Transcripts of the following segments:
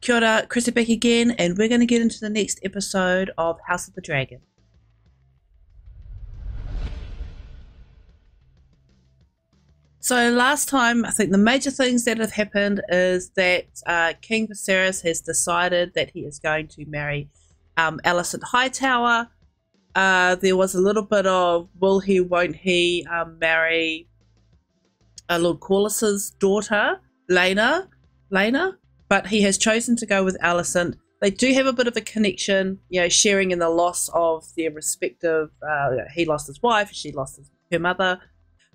Kia ora, Chrissy back again, and we're going to get into the next episode of House of the Dragon. So last time, I think the major things that have happened is that uh, King Viserys has decided that he is going to marry um, Hightower. Uh, there was a little bit of will he, won't he um, marry uh, Lord Corlys's daughter, Laena. Laena, but he has chosen to go with Alicent. They do have a bit of a connection, you know, sharing in the loss of their respective. Uh, he lost his wife, she lost his, her mother.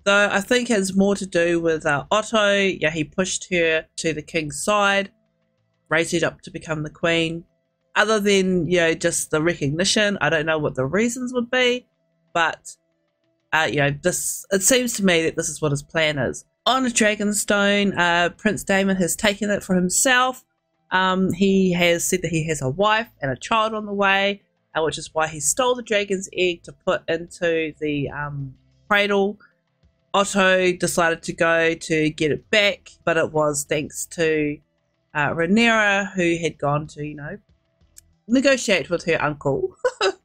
Though I think has more to do with uh, Otto. Yeah, he pushed her to the king's side, raised her up to become the queen. Other than you know just the recognition, I don't know what the reasons would be, but uh, you know this. It seems to me that this is what his plan is on a Dragonstone, uh, Prince Daemon has taken it for himself. Um, he has said that he has a wife and a child on the way, uh, which is why he stole the dragon's egg to put into the um, cradle. Otto decided to go to get it back, but it was thanks to uh, Rhaenyra, who had gone to, you know, negotiate with her uncle.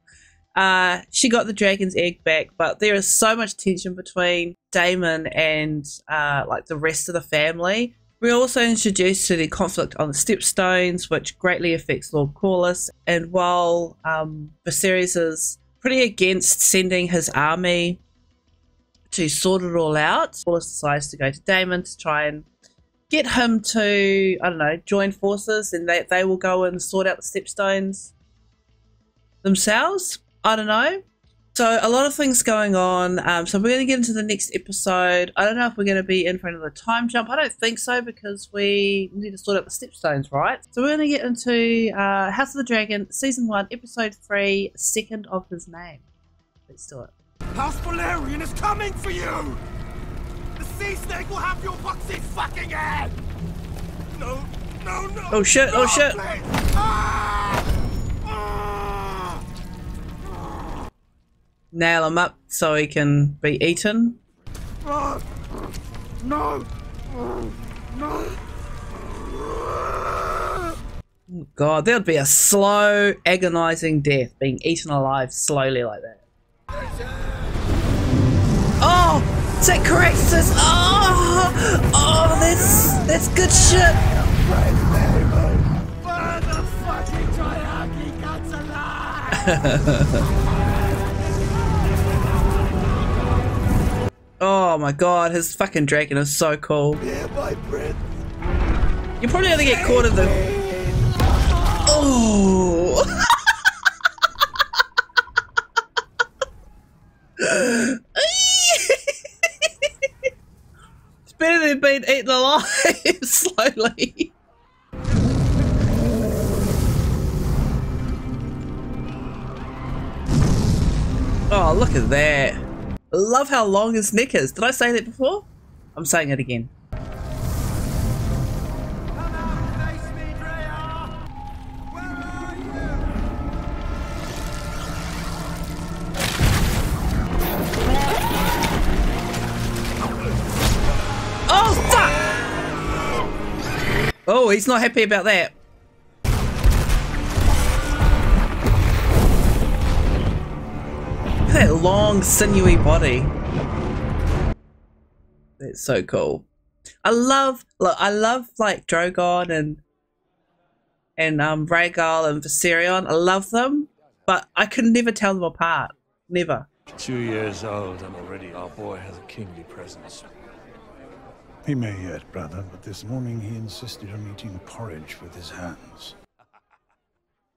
Uh, she got the dragon's egg back, but there is so much tension between Daemon and uh, like the rest of the family. We're also introduced to the conflict on the Stepstones, which greatly affects Lord Corlys. And while um, Viserys is pretty against sending his army to sort it all out, Corlys decides to go to Daemon to try and get him to, I don't know, join forces and they, they will go and sort out the Stepstones themselves. I don't know. So a lot of things going on. Um, so we're going to get into the next episode. I don't know if we're going to be in for another time jump. I don't think so because we need to sort out the stepstones, right? So we're going to get into uh, House of the Dragon, season one, episode three, second of his name. Let's do it. House Velaryon is coming for you! The sea snake will have your boxy fucking head! No, no, no! Oh shit! Oh shit! Ah! Nail him up so he can be eaten. No! No! God, that would be a slow, agonizing death, being eaten alive slowly like that. Oh! Is that correct? Oh! Oh, that's, that's good shit! Burn fucking Triarchy guts alive! Oh my god, his fucking dragon is so cool. My. You're probably gonna get caught in the. Oh! it's better than being eaten alive slowly. Oh, look at that. Love how long his neck is. Did I say that before? I'm saying it again. Oh, fuck! Oh, he's not happy about that. That long, sinewy body. It's so cool. I love, look, I love like Drogon and and um Rhaegal and Viserion. I love them, but I can never tell them apart. Never. Two years old and already our boy has a kingly presence. He may yet, brother, but this morning he insisted on eating porridge with his hands.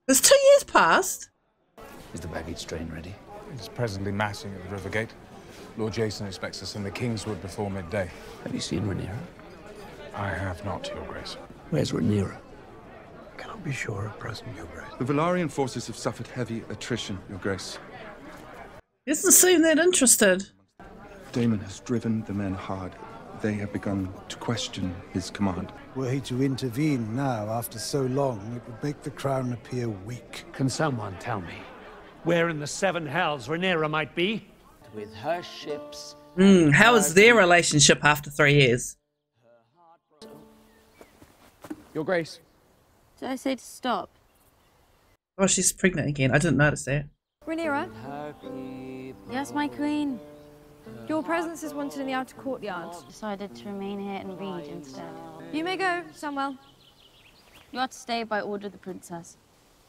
There's two years past. Is the baggage train ready? It's presently massing at the river gate. Lord Jason expects us in the Kingswood before midday. Have you seen Rhaenyra? I have not, Your Grace. Where's Rhaenyra? Cannot be sure at present, Your Grace. The Velaryon forces have suffered heavy attrition, Your Grace. He doesn't seem that interested. Daemon has driven the men hard. They have begun to question his command. Were he to intervene now after so long, it would make the crown appear weak. Can someone tell me where in the Seven Hells Rhaenyra might be? With her ships. Mm, how is their relationship after three years? Your Grace, Did I say to stop? Oh, she's pregnant again. I didn't notice that. Rhaenyra, Yes, my queen. your presence is wanted in the outer courtyard. Decided to remain here and read instead. You may go, Samuel. You are to stay by order of the princess.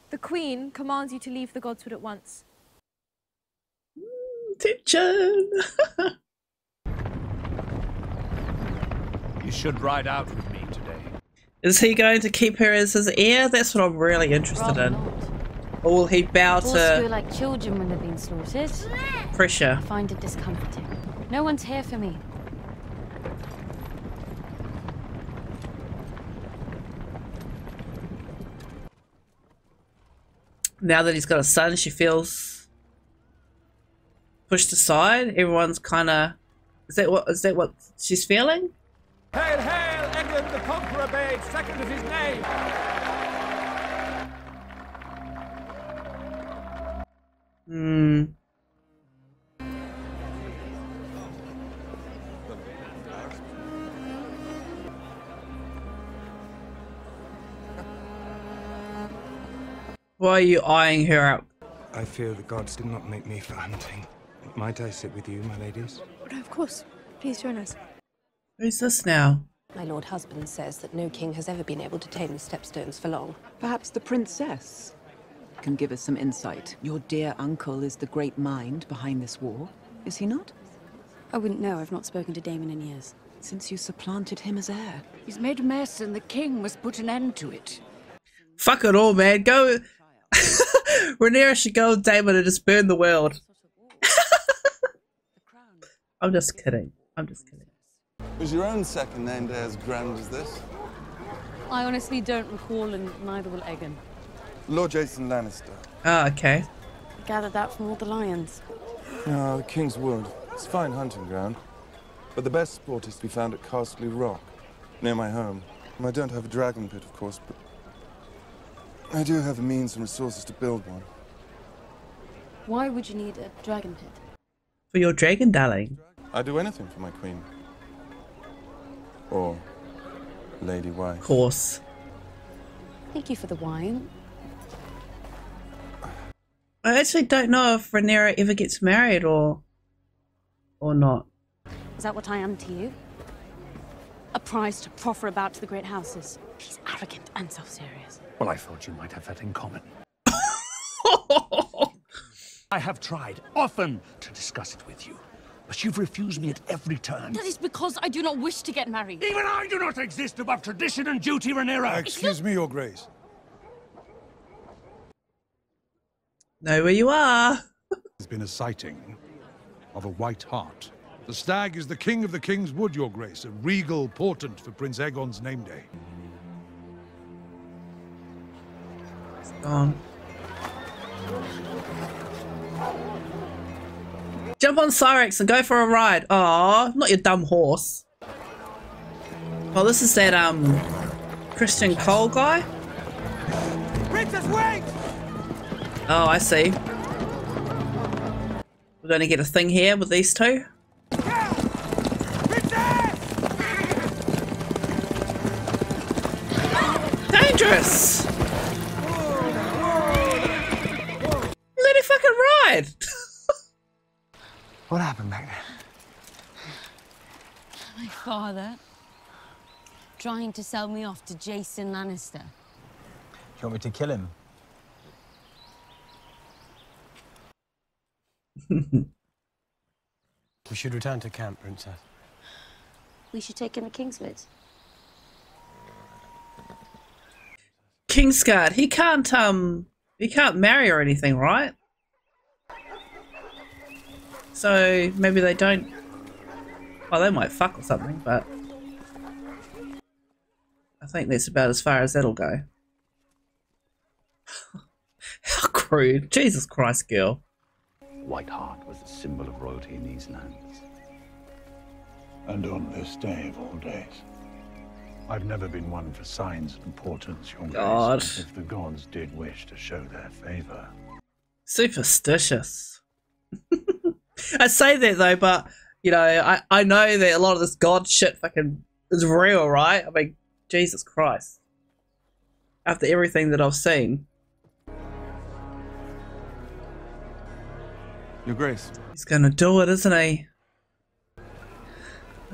The Queen commands you to leave the Godswood at once. Attention! You should ride out with me today. Is he going to keep her as his heir? That's what I'm really interested Rather in. not. Or will he bow to go to like children when they've been slaughtered. pressure? I find it discomforting. No one's here for me. Now that he's got a son, she feels pushed aside. Everyone's kind of. Is that what? Is that what she's feeling? Hail, hail, England the Conqueror Babe, second of his name! Hmm. Why are you eyeing her up? I fear the gods did not make me for hunting. Might I sit with you, my ladies? Oh, no, of course. Please join us. Who's this now? My lord husband says that no king has ever been able to tame the stepstones for long. Perhaps the princess can give us some insight. Your dear uncle is the great mind behind this war, is he not? I wouldn't know. I've not spoken to Daemon in years. Since you supplanted him as heir. He's made a mess and the king must put an end to it. Fuck it all, man. Go. Rhaenyra should go with Daemon and just burn the world. I'm just kidding. I'm just kidding. Was your own second name day as grand as this? I honestly don't recall, and neither will Aegon. Lord Jason Lannister. Oh, okay. I gathered that from all the lions. Ah, the King's Wood. It's fine hunting ground. But the best sport is to be found at Casterly Rock, near my home. I don't have a dragon pit, of course, but I do have the means and resources to build one. Why would you need a dragon pit? For your dragon, darling. I'd do anything for my queen. Or lady wife. Of course. Thank you for the wine. I actually don't know if Rhaenyra ever gets married or or not. Is that what I am to you? A prize to proffer about to the great houses. He's arrogant and self-serious. Well, I thought you might have that in common. I have tried often to discuss it with you, but you've refused me at every turn. That is because I do not wish to get married. Even I do not exist above tradition and duty, Rhaenyra. Excuse me, Your Grace. Know where you are. There's been a sighting of a white hart. The stag is the king of the King's Wood, Your Grace, a regal portent for Prince Aegon's name day. Gone. Jump on Syrax and go for a ride. Aw, not your dumb horse. Well, this is that um Criston Cole guy. Princess, wait! Oh, I see. We're going to get a thing here with these two. Happened back there? My father trying to sell me off to Jason Lannister. You want me to kill him? we should return to camp, Princess. We should take in the Kingswood. Kingsguard, he can't um he can't marry or anything, right? So maybe they don't well they might fuck or something, but I think that's about as far as that'll go. How crude. Jesus Christ, girl. White Hart was a symbol of royalty in these lands. And on this day of all days. I've never been one for signs of importance, Your God. Grace, if the gods did wish to show their favor. Superstitious. I say that though, but you know, I, I know that a lot of this god shit fucking is real, right? I mean, Jesus Christ. after everything that I've seen. Your Grace. He's gonna do it, isn't he?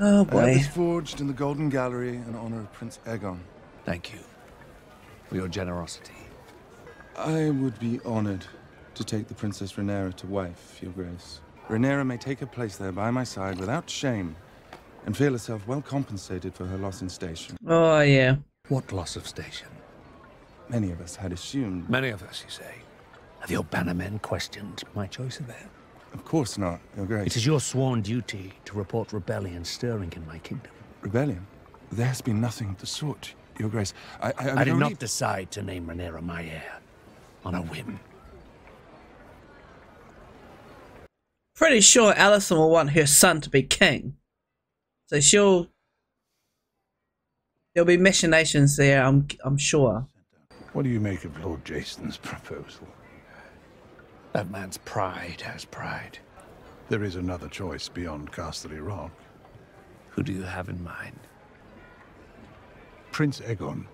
Oh I have boy. this forged in the Golden Gallery in honor of Prince Aegon. Thank you for your generosity. I would be honored to take the Princess Rhaenyra to wife, Your Grace. Rhaenyra may take her place there by my side without shame and feel herself well compensated for her loss in station. Oh yeah. What loss of station? Many of us had assumed. Many of us, you say. Have your bannermen questioned my choice of them? Of course not, Your Grace. It is your sworn duty to report rebellion stirring in my kingdom. Rebellion? There has been nothing of the sort, Your Grace. I, I, I, I would did only- not decide to name Rhaenyra my heir on a whim. Pretty sure Alicent will want her son to be king. So she'll there'll be machinations there, I'm I'm sure. What do you make of Lord Jason's proposal? That man's pride has pride. There is another choice beyond Casterly Rock. Who do you have in mind? Prince Aegon.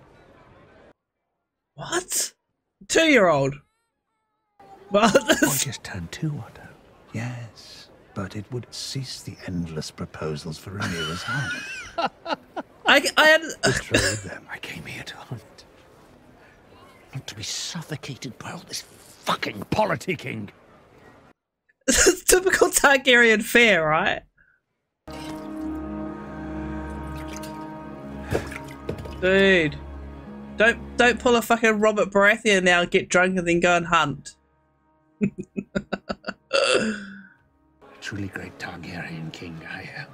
What? Two year old. What? Boy just turned two, Otto. Yes, but it would cease the endless proposals for Rhaenyra's hand. I, I had Betray them. I came here to hunt. Not to be suffocated by all this fucking politicking. typical Targaryen fare, right? Dude. Don't don't pull a fucking Robert Baratheon now and get drunk and then go and hunt. A truly great Targaryen king I am.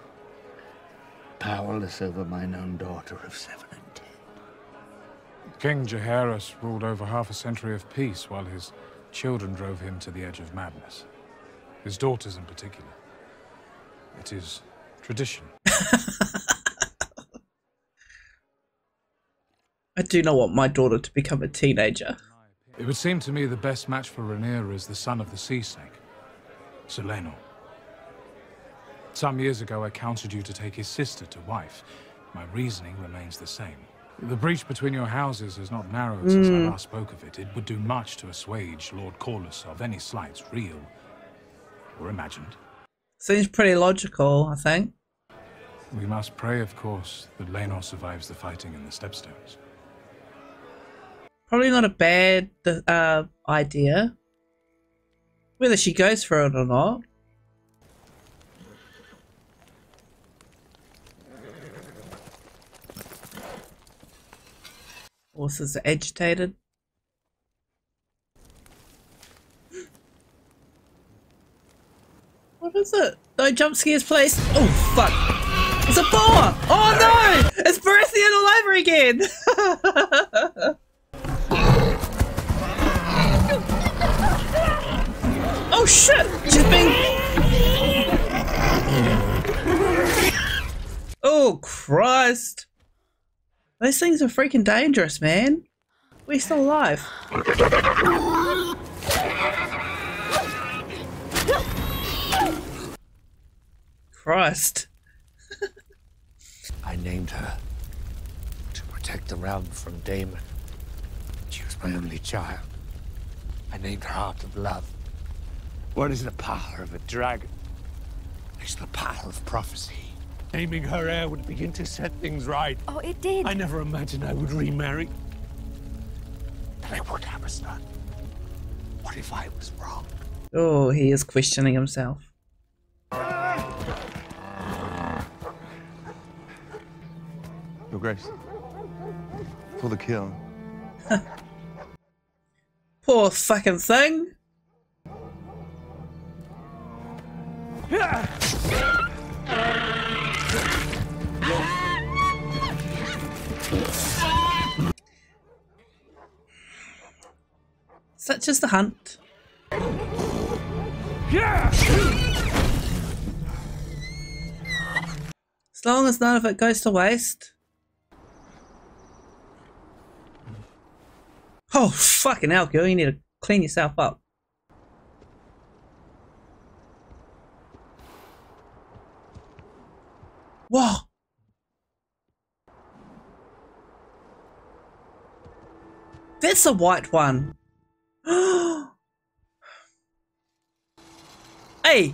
Powerless over mine own daughter of seven and ten. King Jaehaerys ruled over half a century of peace while his children drove him to the edge of madness. His daughters in particular. It is tradition. I do not want my daughter to become a teenager. It would seem to me the best match for Rhaenyra is the son of the sea snake, Sir Laenor. Some years ago, I counseled you to take his sister to wife. My reasoning remains the same. The breach between your houses has not narrowed since I Mm. last spoke of it. It would do much to assuage Lord Corlys of any slights, real or imagined. Seems pretty logical, I think. We must pray, of course, that Laenor survives the fighting in the Stepstones. Probably not a bad uh, idea. Whether she goes for it or not. Horses are agitated. What is it? No jump scares, please. Oh, fuck. It's a boar! Oh no! It's Baratheon all over again! oh shit! Been. Oh Christ! Those things are freaking dangerous, man. We're still alive. Christ. I named her to protect the realm from Daemon. She was my only child. I named her Heart of Love. What is the power of a dragon? It's the power of prophecy. Naming her heir would begin to set things right. Oh, it did. I never imagined I would remarry. But I would have a son. What if I was wrong? Oh, he is questioning himself. Your Grace. For the kill. Poor fucking thing. Such as the hunt. As long as none of it goes to waste. Oh, fucking hell, girl. You need to clean yourself up. Whoa. that's a white one. hey.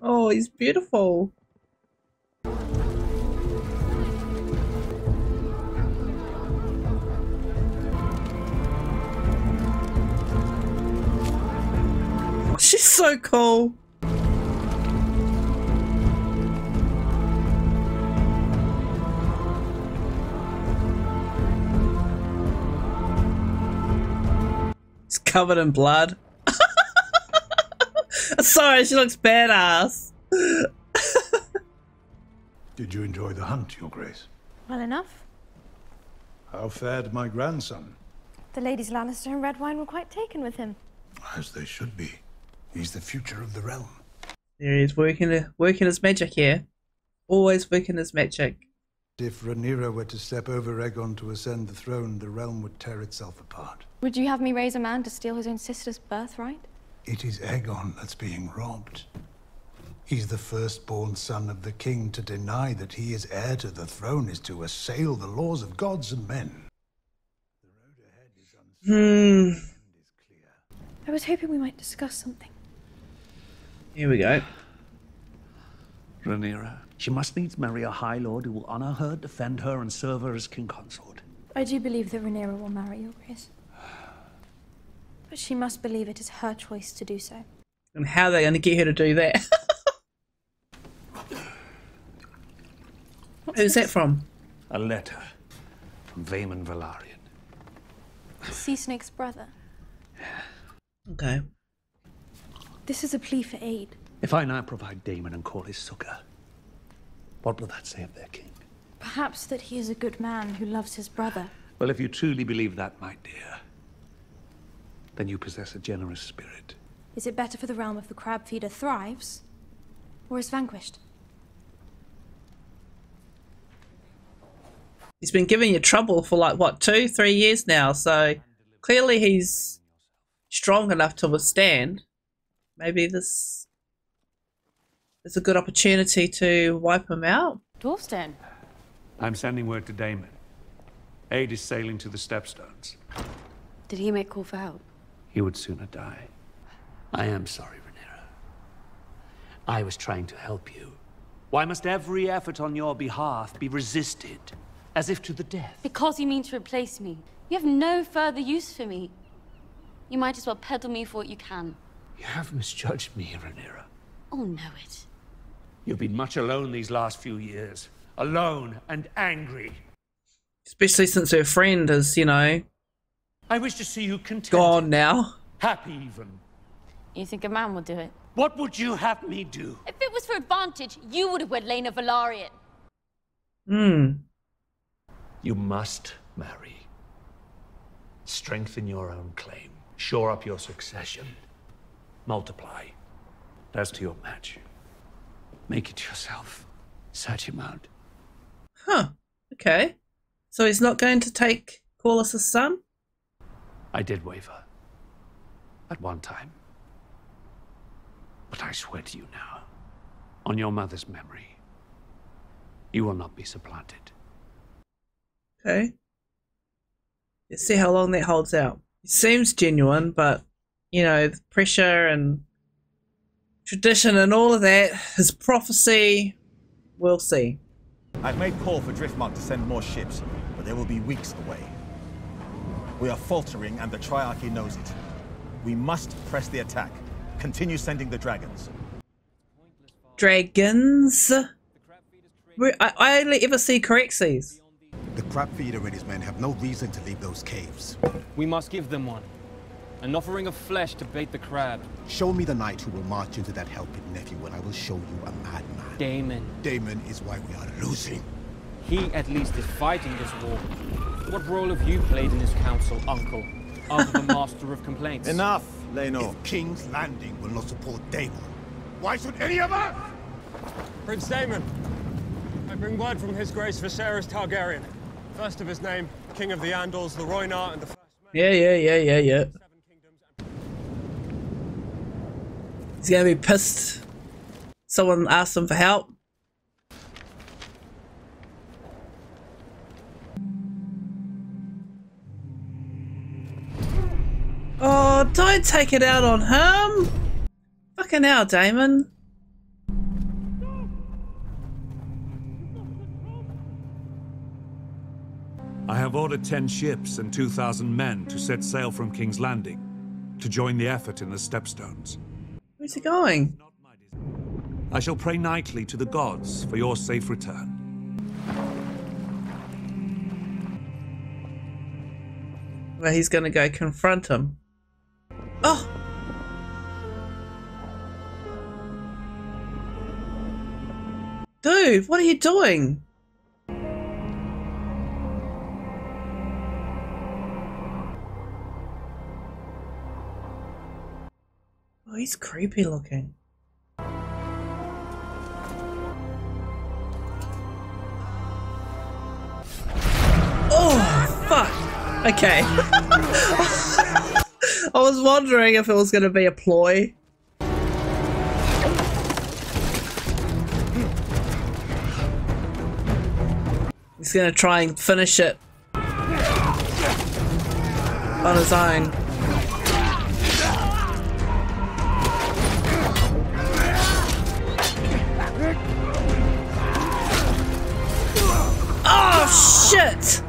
Oh, he's beautiful. She's so cool. Covered in blood. Sorry, she looks badass. Did you enjoy the hunt, Your Grace? Well enough. How fared my grandson? The ladies Lannister and Redwine were quite taken with him. As they should be. He's the future of the realm. There he is working working his magic here. Always working his magic. If Rhaenyra were to step over Aegon to ascend the throne, the realm would tear itself apart. Would you have me raise a man to steal his own sister's birthright? It is Aegon that's being robbed. He's the firstborn son of the king. To deny that he is heir to the throne is to assail the laws of gods and men. Hmm. I was hoping we might discuss something. Here we go. Rhaenyra, she must needs marry a High Lord who will honor her, defend her, and serve her as king consort. I do believe that Rhaenyra will marry your grace. But she must believe it is her choice to do so. And how are they going to get her to do that? Who's that from? A letter from Vaemond Velaryon. Sea Snake's brother. Okay. This is a plea for aid. If I now provide Daemon and call his succor, what will that say of their king? Perhaps that he is a good man who loves his brother. Well, if you truly believe that, my dear, then you possess a generous spirit. Is it better for the realm if the crab feeder thrives? Or is vanquished? He's been giving you trouble for like, what, two, three years now, so clearly he's strong enough to withstand. Maybe this is a good opportunity to wipe him out. Dwarfstone. I'm sending word to Daemon. Aid is sailing to the Stepstones. Did he make call for help? He would sooner die. I am sorry, Rhaenyra. I was trying to help you. Why must every effort on your behalf be resisted, as if to the death? Because you mean to replace me. You have no further use for me. You might as well peddle me for what you can. You have misjudged me, Rhaenyra. Oh, know it. You've been much alone these last few years. Alone and angry. Especially since her friend is, you know, I wish to see you content. gone now. Happy even. You think a man will do it? What would you have me do? If it was for advantage, you would have wed Laena Velaryon. Hmm. You must marry. Strengthen your own claim. Shore up your succession. Multiply. As to your match, make it yourself. Search him out. Huh. Okay. So he's not going to take Corlys' son? I did waver. At one time. But I swear to you now, on your mother's memory, you will not be supplanted. Okay. Let's see how long that holds out. It seems genuine, but you know, the pressure and tradition and all of that, his prophecy, we'll see. I've made call for Driftmark to send more ships, but they will be weeks away. We are faltering, and the Triarchy knows it. We must press the attack. Continue sending the dragons. Dragons. Where- I, I only ever see Caraxes. The crab feeder and his men have no reason to leave those caves. We must give them one. An offering of flesh to bait the crab. Show me the knight who will march into that Hell Pit nephew, and I will show you a madman. Daemon. Daemon is why we are losing. He at least is fighting this war. What role have you played in his council, uncle? Other than master of complaints. Enough, Leno. If King's Landing will not support Daemon, why should any of us? Prince Daemon, I bring word from His Grace Viserys Targaryen. First of his name, King of the Andals, the Rhoynar, and the First Yeah, yeah, yeah, yeah, yeah. He's gonna be pissed. Someone asked him for help. Don't take it out on him! Fucking hell, Daemon. I have ordered ten ships and 2,000 men to set sail from King's Landing to join the effort in the Stepstones. Where's he going? I shall pray nightly to the gods for your safe return. Well, he's gonna go confront him. Oh! Dude, what are you doing? Oh, he's creepy looking. Oh, fuck. Okay. I was wondering if it was going to be a ploy. He's going to try and finish it on his own. Oh, shit!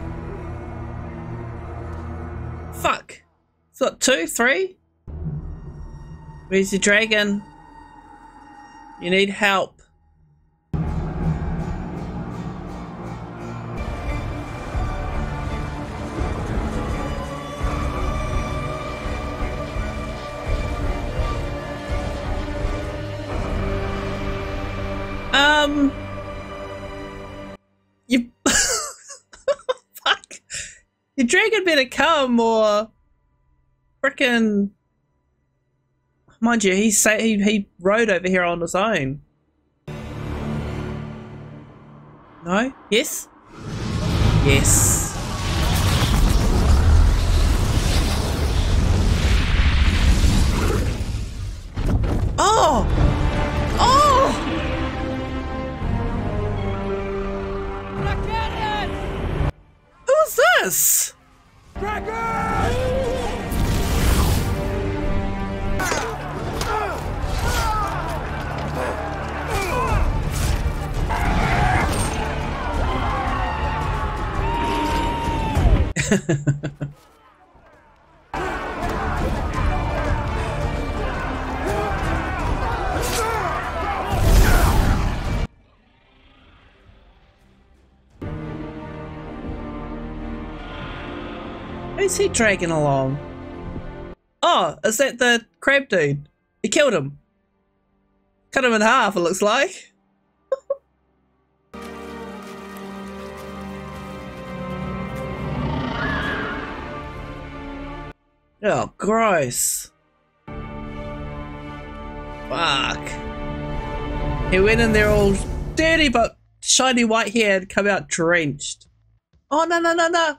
It's got two, three? Where's your dragon? You need help. Um... You... Fuck. Your dragon better come or... Frickin' Mind you, he say he, he rode over here on his own. No? Yes? Yes. Oh! Who's he dragging along? Oh, is that the crab dude? He killed him. Cut him in half, it looks like. Oh, gross. Fuck. He went in there all dirty but shiny white hair and come out drenched. Oh, no, no, no, no.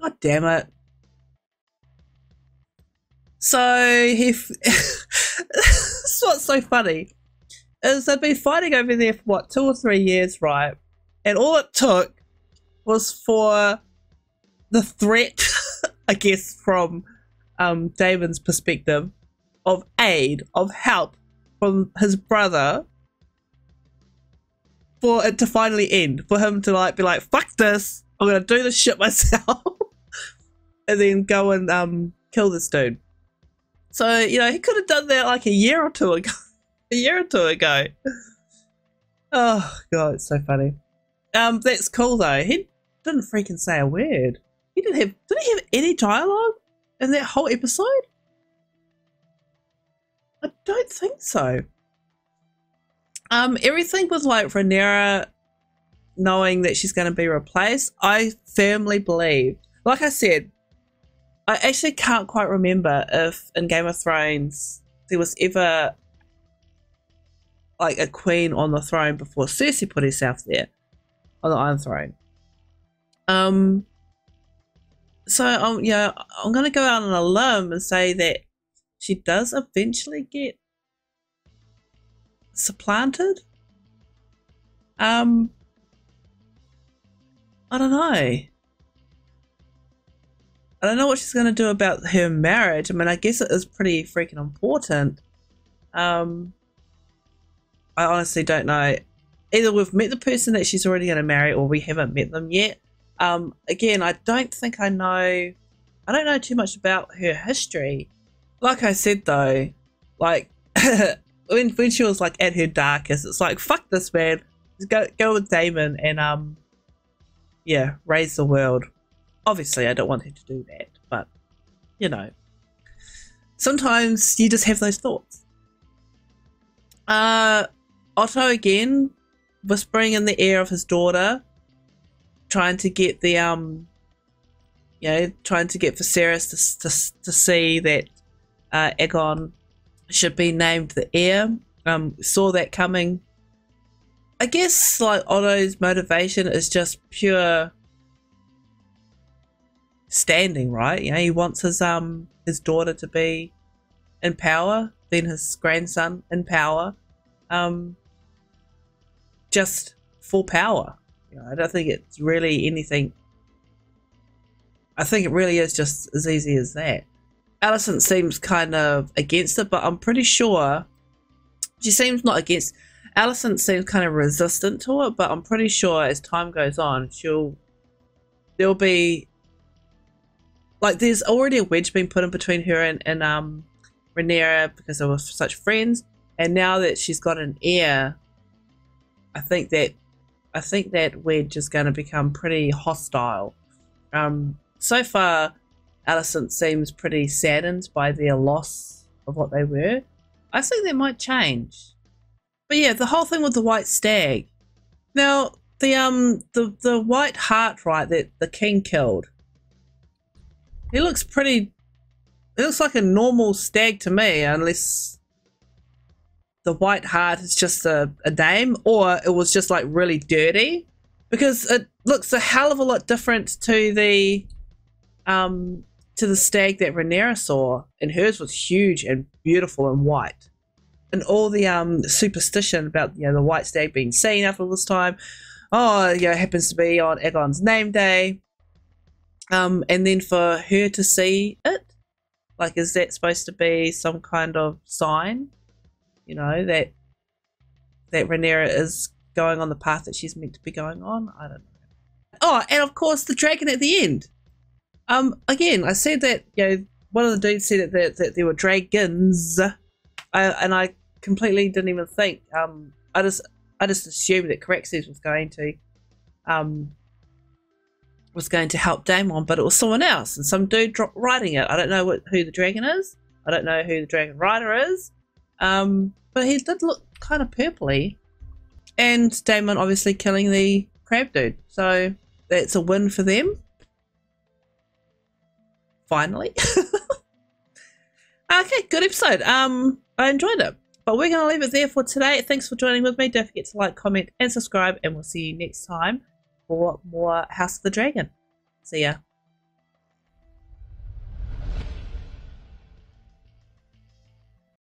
God damn it. So he. What's so funny. Is they've been fighting over there for what, two or three years, right? And all it took was for the threat, I guess, from um, Daemon's perspective of aid, of help from his brother for it to finally end. For him to like be like, fuck this, I'm gonna do this shit myself. and then go and um kill this dude. So, you know, he could have done that like a year or two ago. a year or two ago. Oh god, it's so funny. Um, that's cool though. He didn't freaking say a word. He didn't have did he have any dialogue in that whole episode? I don't think so. Um, everything with like Rhaenyra knowing that she's going to be replaced, I firmly believe. Like I said, I actually can't quite remember if in Game of Thrones there was ever like a queen on the throne before Cersei put herself there on the Iron Throne. Um. So um, yeah, I'm gonna go out on a limb and say that she does eventually get supplanted. Um, I don't know. I don't know what she's going to do about her marriage. I mean, I guess it is pretty freaking important. Um, I honestly don't know. Either we've met the person that she's already going to marry, or we haven't met them yet. Um, again, I don't think I know. I don't know too much about her history. Like I said, though, like when when she was like at her darkest, it's like fuck this man. Just go go with Daemon and um, yeah, raise the world. Obviously, I don't want her to do that, but you know, sometimes you just have those thoughts. Uh, Otto again, whispering in the ear of his daughter, trying to get the um, you know, trying to get Viserys to to, to see that uh, Aegon should be named the heir. Um, saw that coming. I guess like Otto's motivation is just pure standing, right? You know, he wants his um his daughter to be in power, then his grandson in power, um, just for power. You know, I don't think it's really anything. I think it really is just as easy as that. Alicent seems kind of against it, but I'm pretty sure she seems not against. Alicent seems kind of resistant to it, but I'm pretty sure as time goes on, she'll there'll be like there's already a wedge being put in between her and, and um Rhaenyra because they were such friends, and now that she's got an heir, I think that I think that wedge is going to become pretty hostile. Um, so far, Alicent seems pretty saddened by their loss of what they were. I think that might change. But yeah, the whole thing with the white stag. Now, the um the the white hart right that the king killed. He looks pretty it looks like a normal stag to me, unless the white hart is just a, a name or it was just like really dirty. Because it looks a hell of a lot different to the um to the stag that Rhaenyra saw, and hers was huge and beautiful and white. And all the um superstition about you know the white stag being seen after all this time, oh, you know, happens to be on Aegon's name day. Um, and then for her to see it, like, is that supposed to be some kind of sign? You know that that Rhaenyra is going on the path that she's meant to be going on. I don't know. Oh, and of course the dragon at the end. Um, again, I said that you know one of the dudes said that, that, that there were dragons, I, and I completely didn't even think. Um, I just I just assumed that Caraxes was going to, um, was going to help Daemon, but it was someone else and some dude writing it. I don't know what, who the dragon is. I don't know who the dragon rider is. Um, but he did look kind of purpley, and Daemon obviously killing the crab dude. So that's a win for them finally. okay, good episode. Um, I enjoyed it. But we're going to leave it there for today. Thanks for joining with me. Don't forget to like, comment, and subscribe. And we'll see you next time for more House of the Dragon. See ya.